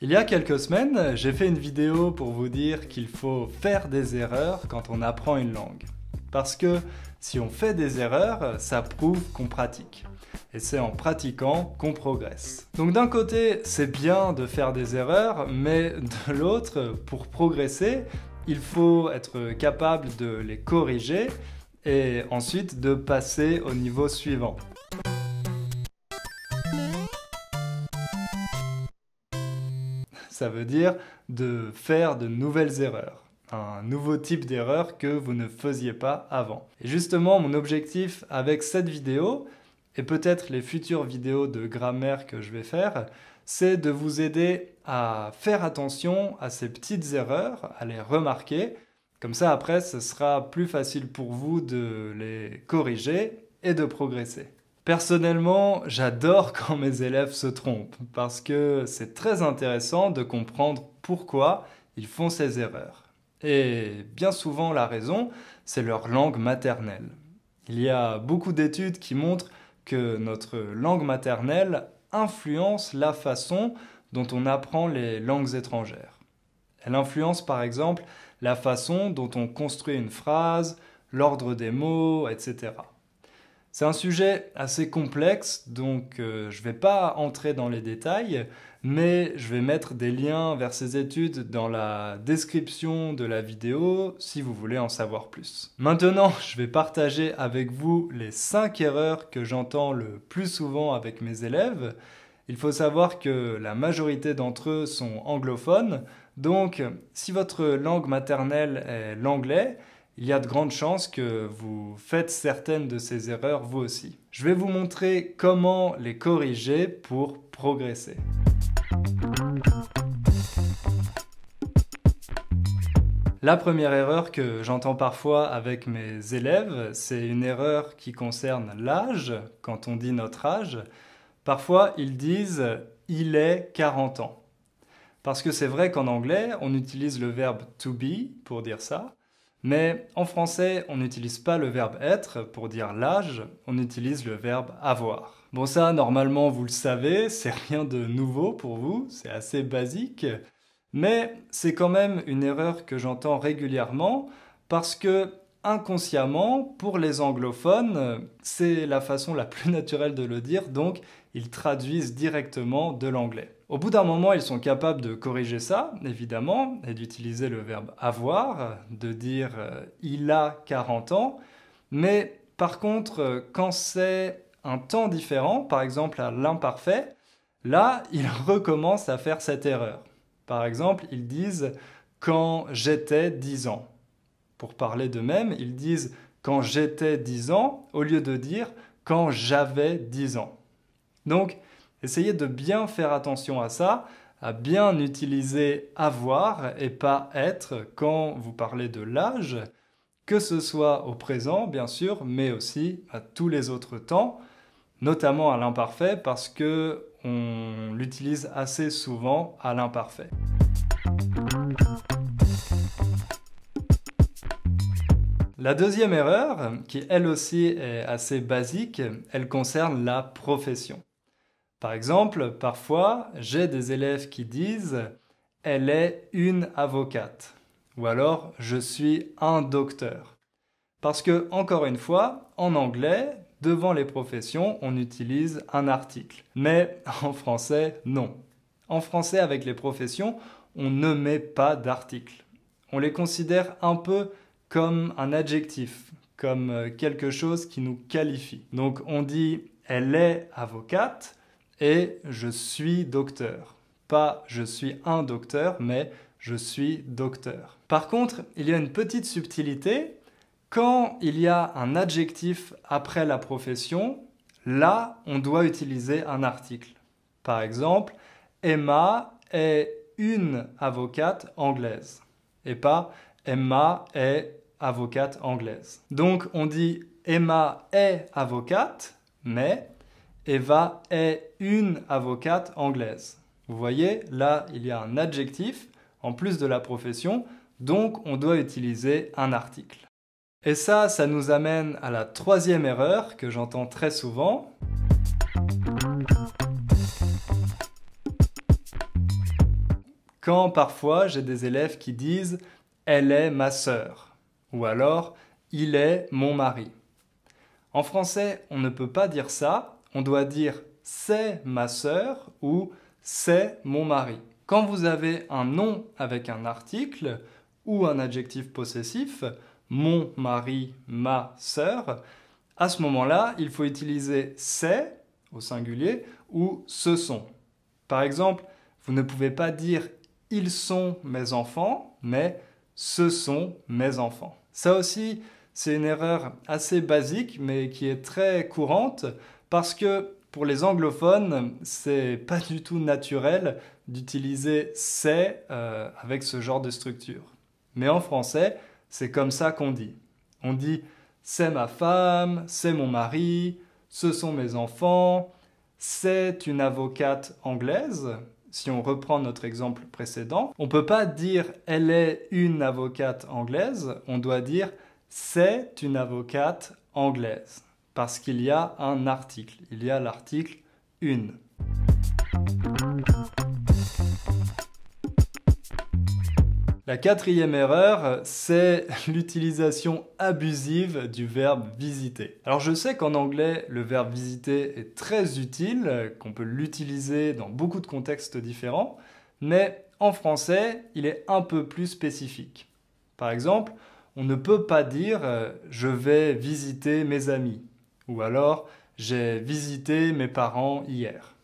Il y a quelques semaines, j'ai fait une vidéo pour vous dire qu'il faut faire des erreurs quand on apprend une langue. Parce que si on fait des erreurs, ça prouve qu'on pratique. Et c'est en pratiquant qu'on progresse. Donc d'un côté, c'est bien de faire des erreurs, mais de l'autre, pour progresser, il faut être capable de les corriger et ensuite de passer au niveau suivant. Ça veut dire de faire de nouvelles erreurs un nouveau type d'erreur que vous ne faisiez pas avant. Et justement, mon objectif avec cette vidéo, et peut-être les futures vidéos de grammaire que je vais faire, c'est de vous aider à faire attention à ces petites erreurs, à les remarquer. Comme ça, après, ce sera plus facile pour vous de les corriger et de progresser. Personnellement, j'adore quand mes élèves se trompent parce que c'est très intéressant de comprendre pourquoi ils font ces erreurs. Et bien souvent, la raison, c'est leur langue maternelle. Il y a beaucoup d'études qui montrent que notre langue maternelle influence la façon dont on apprend les langues étrangères. Elle influence par exemple la façon dont on construit une phrase, l'ordre des mots, etc. C'est un sujet assez complexe, donc euh, je ne vais pas entrer dans les détails, mais je vais mettre des liens vers ces études dans la description de la vidéo si vous voulez en savoir plus. Maintenant, je vais partager avec vous les 5 erreurs que j'entends le plus souvent avec mes élèves. Il faut savoir que la majorité d'entre eux sont anglophones, donc si votre langue maternelle est l'anglais, il y a de grandes chances que vous faites certaines de ces erreurs vous aussi. Je vais vous montrer comment les corriger pour progresser. La première erreur que j'entends parfois avec mes élèves, c'est une erreur qui concerne l'âge, quand on dit notre âge. Parfois, ils disent il est 40 ans. Parce que c'est vrai qu'en anglais, on utilise le verbe to be pour dire ça, mais en français, on n'utilise pas le verbe être pour dire l'âge, on utilise le verbe avoir. Bon ça, normalement, vous le savez, c'est rien de nouveau pour vous, c'est assez basique, mais c'est quand même une erreur que j'entends régulièrement parce que inconsciemment, pour les anglophones, c'est la façon la plus naturelle de le dire, donc ils traduisent directement de l'anglais. Au bout d'un moment, ils sont capables de corriger ça, évidemment, et d'utiliser le verbe avoir, de dire euh, il a 40 ans, mais par contre, euh, quand c'est un temps différent, par exemple à l'imparfait, là, ils recommencent à faire cette erreur. Par exemple, ils disent quand j'étais 10 ans. Pour parler d'eux-mêmes, ils disent quand j'étais 10 ans au lieu de dire quand j'avais 10 ans. Donc, essayez de bien faire attention à ça, à bien utiliser avoir et pas être quand vous parlez de l'âge, que ce soit au présent, bien sûr, mais aussi à tous les autres temps, notamment à l'imparfait parce que on l'utilise assez souvent à l'imparfait. La deuxième erreur, qui elle aussi est assez basique, elle concerne la profession. Par exemple, parfois, j'ai des élèves qui disent elle est une avocate ou alors je suis un docteur. Parce que, encore une fois, en anglais, devant les professions, on utilise un article. Mais en français, non. En français, avec les professions, on ne met pas d'article. On les considère un peu comme un adjectif, comme euh, quelque chose qui nous qualifie. Donc on dit elle est avocate et je suis docteur. Pas je suis un docteur, mais je suis docteur. Par contre, il y a une petite subtilité. Quand il y a un adjectif après la profession, là, on doit utiliser un article. Par exemple, Emma est une avocate anglaise et pas Emma est avocate anglaise. Donc on dit Emma est avocate, mais Eva est une avocate anglaise. Vous voyez, là, il y a un adjectif en plus de la profession, donc on doit utiliser un article. Et ça, ça nous amène à la troisième erreur que j'entends très souvent. quand parfois j'ai des élèves qui disent elle est ma sœur ou alors il est mon mari. En français, on ne peut pas dire ça, on doit dire c'est ma sœur ou c'est mon mari. Quand vous avez un nom avec un article ou un adjectif possessif, mon mari, ma sœur, à ce moment-là, il faut utiliser c'est au singulier ou ce sont. Par exemple, vous ne pouvez pas dire ils sont mes enfants, mais ce sont mes enfants. Ça aussi, c'est une erreur assez basique, mais qui est très courante, parce que pour les anglophones, c'est pas du tout naturel d'utiliser c'est euh, avec ce genre de structure. Mais en français, c'est comme ça qu'on dit. On dit c'est ma femme, c'est mon mari, ce sont mes enfants, c'est une avocate anglaise. Si on reprend notre exemple précédent, on ne peut pas dire elle est une avocate anglaise, on doit dire c'est une avocate anglaise. Parce qu'il y a un article, il y a l'article une. La quatrième erreur, c'est l'utilisation abusive du verbe visiter. Alors je sais qu'en anglais, le verbe visiter est très utile, qu'on peut l'utiliser dans beaucoup de contextes différents, mais en français, il est un peu plus spécifique. Par exemple, on ne peut pas dire euh, je vais visiter mes amis ou alors j'ai visité mes parents hier.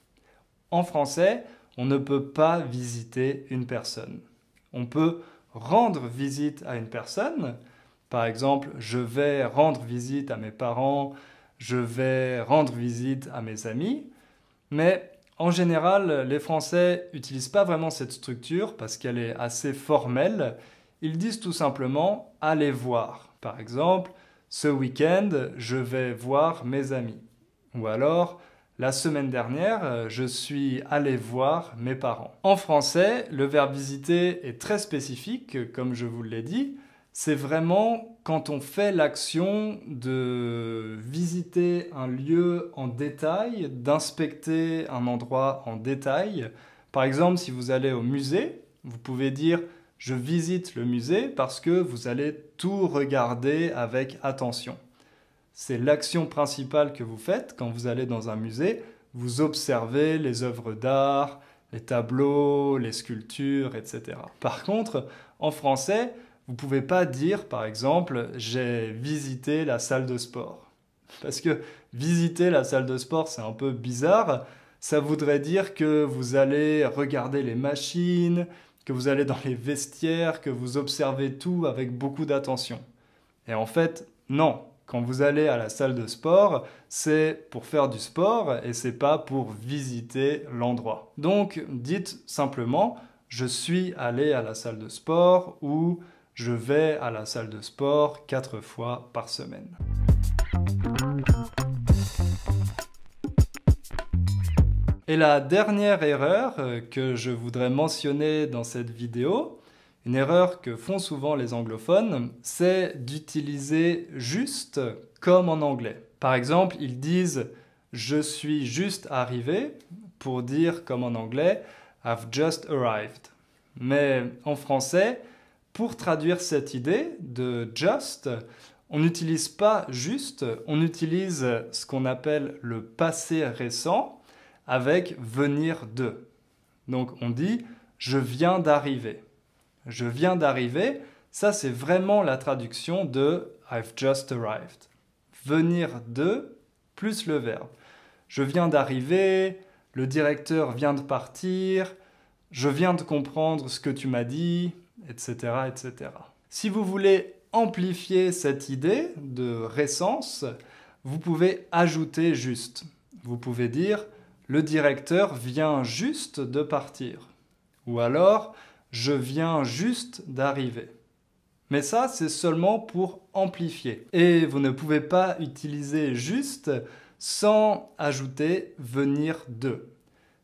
En français, on ne peut pas visiter une personne. On peut rendre visite à une personne. Par exemple, je vais rendre visite à mes parents, je vais rendre visite à mes amis. Mais en général, les Français n'utilisent pas vraiment cette structure parce qu'elle est assez formelle. Ils disent tout simplement aller voir. Par exemple, ce week-end, je vais voir mes amis. Ou alors, la semaine dernière, euh, je suis allé voir mes parents. En français, le verbe visiter est très spécifique, comme je vous l'ai dit. C'est vraiment quand on fait l'action de visiter un lieu en détail, d'inspecter un endroit en détail. Par exemple, si vous allez au musée, vous pouvez dire je visite le musée parce que vous allez tout regarder avec attention. C'est l'action principale que vous faites quand vous allez dans un musée. Vous observez les œuvres d'art, les tableaux, les sculptures, etc. Par contre, en français, vous ne pouvez pas dire, par exemple, j'ai visité la salle de sport. Parce que visiter la salle de sport, c'est un peu bizarre. Ça voudrait dire que vous allez regarder les machines, que vous allez dans les vestiaires, que vous observez tout avec beaucoup d'attention. Et en fait, non, quand vous allez à la salle de sport, c'est pour faire du sport et c'est pas pour visiter l'endroit. Donc dites simplement je suis allé à la salle de sport ou je vais à la salle de sport quatre fois par semaine. Et la dernière erreur euh, que je voudrais mentionner dans cette vidéo, une erreur que font souvent les anglophones, c'est d'utiliser juste comme en anglais. Par exemple, ils disent je suis juste arrivé pour dire comme en anglais I've just arrived. Mais en français, pour traduire cette idée de just, on n'utilise pas juste, on utilise ce qu'on appelle le passé récent avec venir de. Donc on dit je viens d'arriver je viens d'arriver, ça c'est vraiment la traduction de I've just arrived. Venir de plus le verbe. Je viens d'arriver, le directeur vient de partir, je viens de comprendre ce que tu m'as dit, etc., etc. Si vous voulez amplifier cette idée de récence, vous pouvez ajouter juste. Vous pouvez dire le directeur vient juste de partir. Ou alors je viens juste d'arriver. Mais ça, c'est seulement pour amplifier. Et vous ne pouvez pas utiliser juste sans ajouter venir de.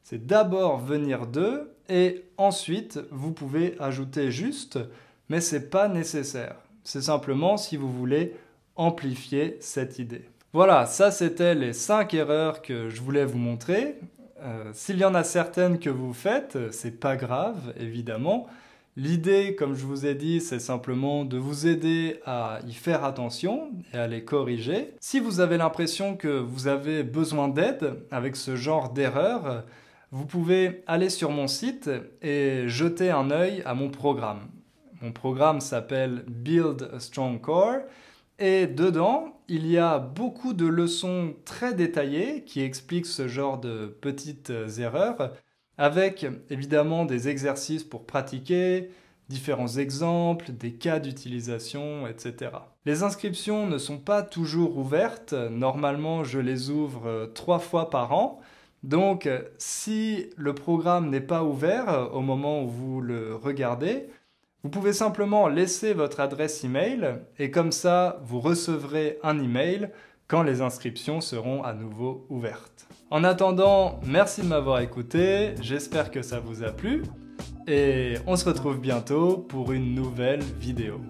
C'est d'abord venir de et ensuite vous pouvez ajouter juste, mais ce n'est pas nécessaire. C'est simplement si vous voulez amplifier cette idée. Voilà, ça c'était les 5 erreurs que je voulais vous montrer. Euh, s'il y en a certaines que vous faites, c'est pas grave, évidemment. L'idée, comme je vous ai dit, c'est simplement de vous aider à y faire attention et à les corriger. Si vous avez l'impression que vous avez besoin d'aide avec ce genre d'erreur, vous pouvez aller sur mon site et jeter un œil à mon programme. Mon programme s'appelle Build a Strong Core et dedans, il y a beaucoup de leçons très détaillées qui expliquent ce genre de petites erreurs avec évidemment des exercices pour pratiquer, différents exemples, des cas d'utilisation, etc. Les inscriptions ne sont pas toujours ouvertes, normalement je les ouvre euh, trois fois par an, donc si le programme n'est pas ouvert euh, au moment où vous le regardez, vous pouvez simplement laisser votre adresse email et comme ça vous recevrez un email quand les inscriptions seront à nouveau ouvertes. En attendant, merci de m'avoir écouté, j'espère que ça vous a plu et on se retrouve bientôt pour une nouvelle vidéo.